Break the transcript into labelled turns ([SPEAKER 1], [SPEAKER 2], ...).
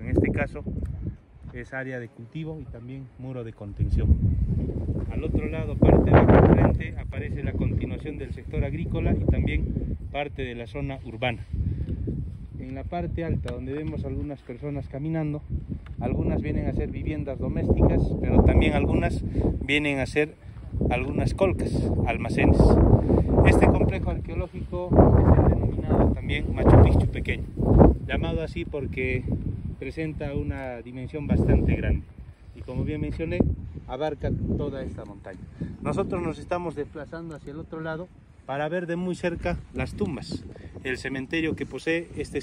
[SPEAKER 1] En este caso es área de cultivo y también muro de contención. Al otro lado, parte de frente, aparece la continuación del sector agrícola y también parte de la zona urbana. En la parte alta, donde vemos algunas personas caminando, algunas vienen a ser viviendas domésticas, pero también algunas vienen a ser algunas colcas, almacenes. Este complejo arqueológico es el denominado también Machu Picchu pequeño, llamado así porque presenta una dimensión bastante grande y como bien mencioné, abarca toda esta montaña. Nosotros nos estamos desplazando hacia el otro lado para ver de muy cerca las tumbas, el cementerio que posee este